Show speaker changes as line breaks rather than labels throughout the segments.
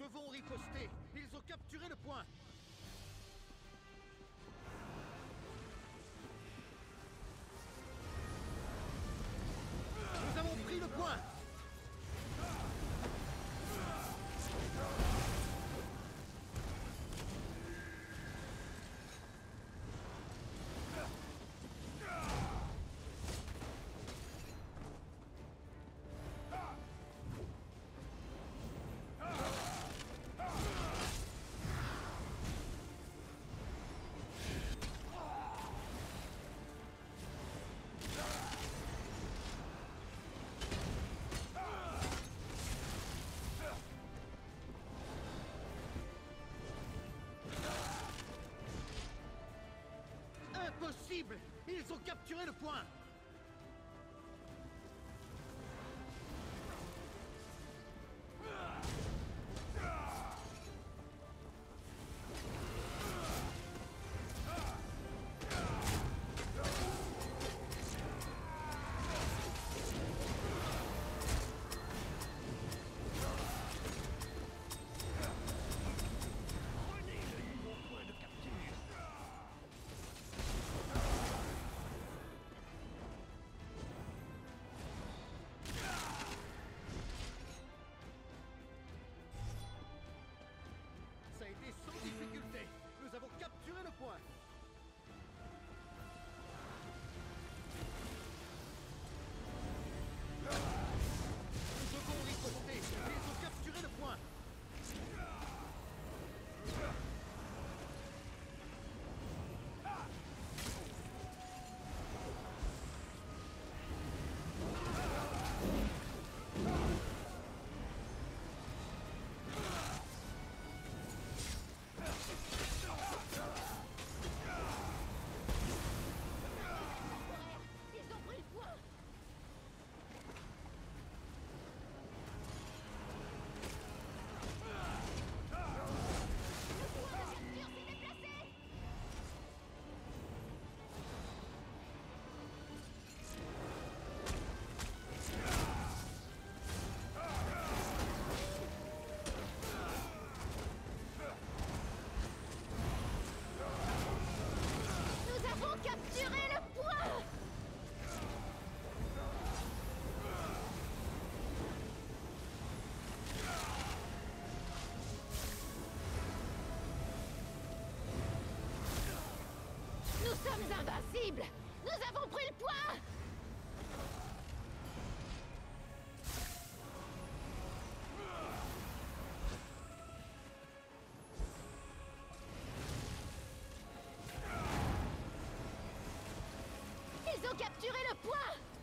Nous devons riposter. Ils ont capturé le point. Ils ont capturé le point Nous
sommes invincibles. Nous avons pris le point Ils ont capturé le point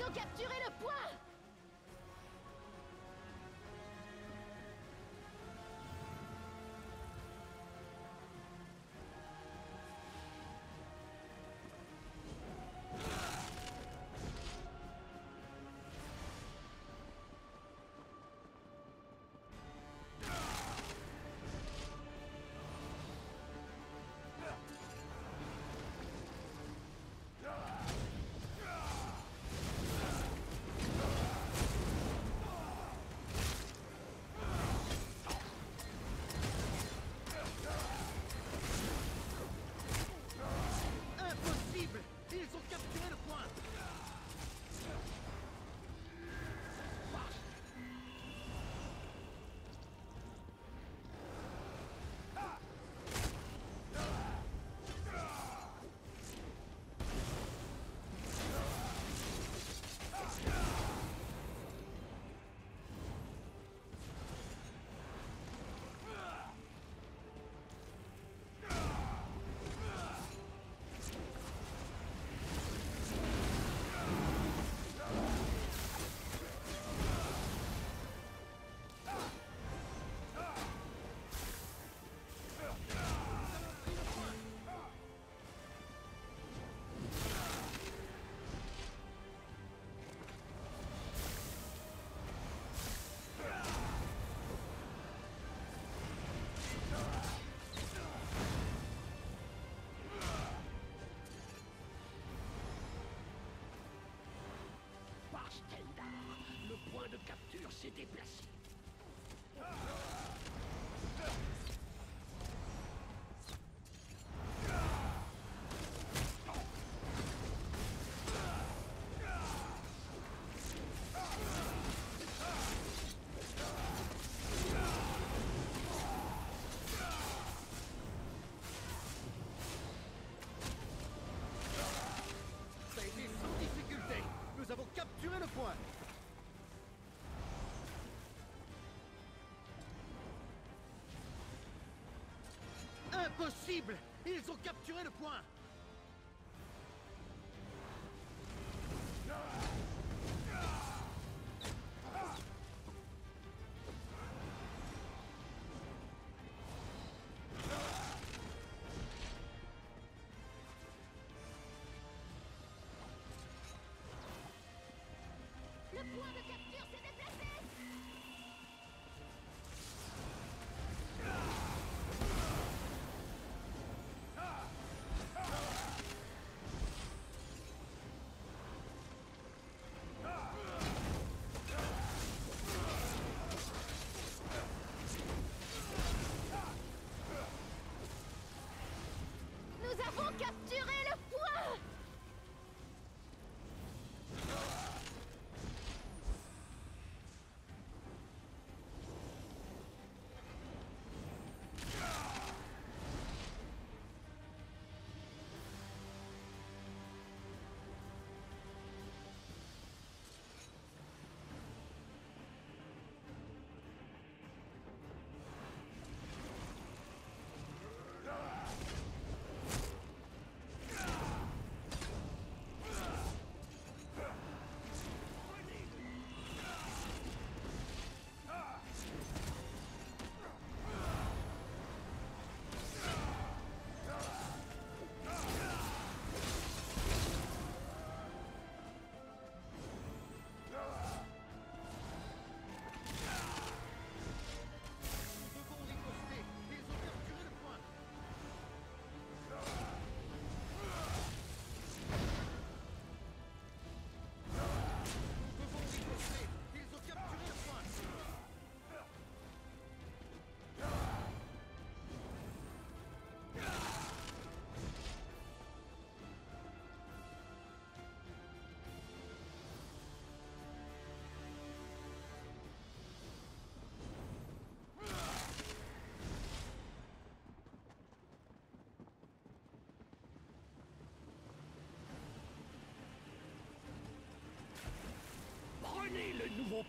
Ils ont le point
s'est déplacé.
Impossible. Ils ont capturé le point.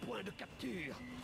point de capture.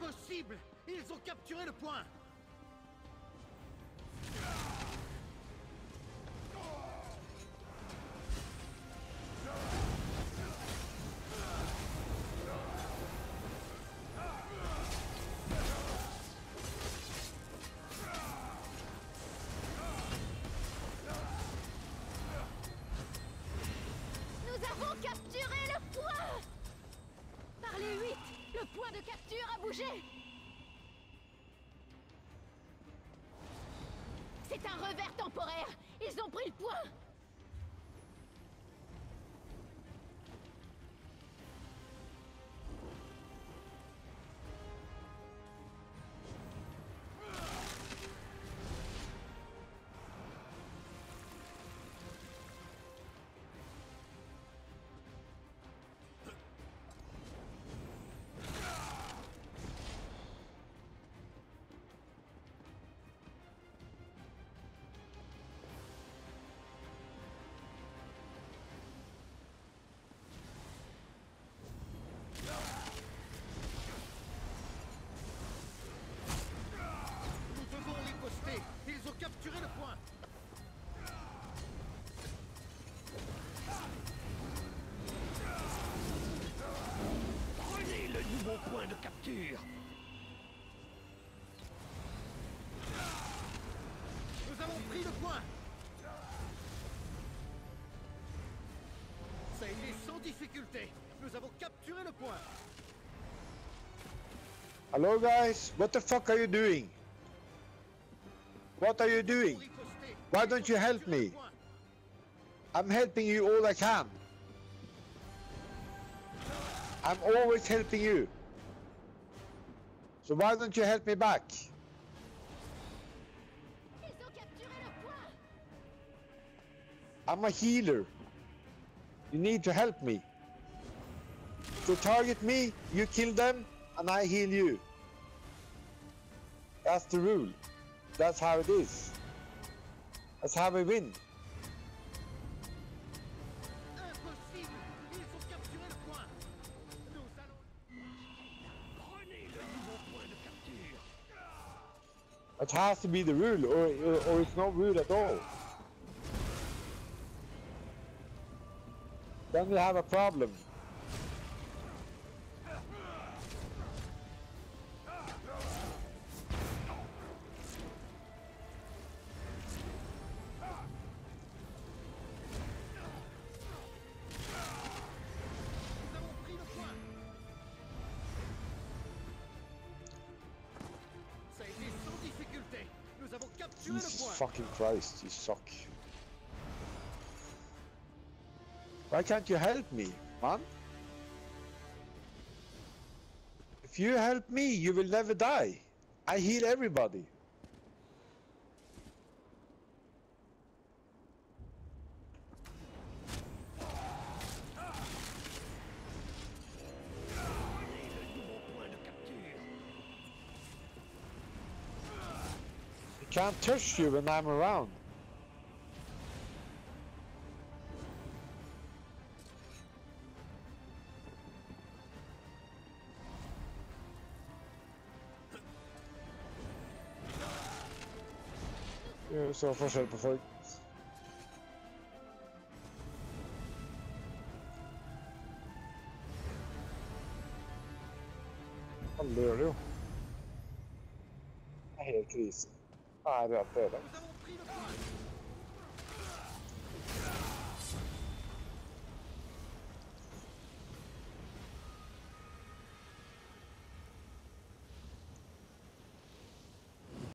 Impossible. Ils ont capturé le point. C'est un revers temporaire. Ils ont pris le point
capture.
Nous avons pris le point. Ça a été sans difficulté. Nous avons capturé le point.
Hello guys, what the fuck are you doing? What are you doing? Why don't you help me? I'm helping you all I can. I'm always helping you. So why don't you help me back?
Ils ont capturé le point
I'm a healer. You need to help me. To target me, you kill them, and I heal you. That's the rule. That's how it is. That's how we win. It has to be the rule, or, or, it's no rule at all. Then we have a problem. Jesus fucking Christ, you suck. Why can't you help me, man? If you help me, you will never die. I heal everybody. Can't touch you when I'm around. Jag så forskjell på folk. Alle gjør det jo. Det er helt krise. Jeg er helt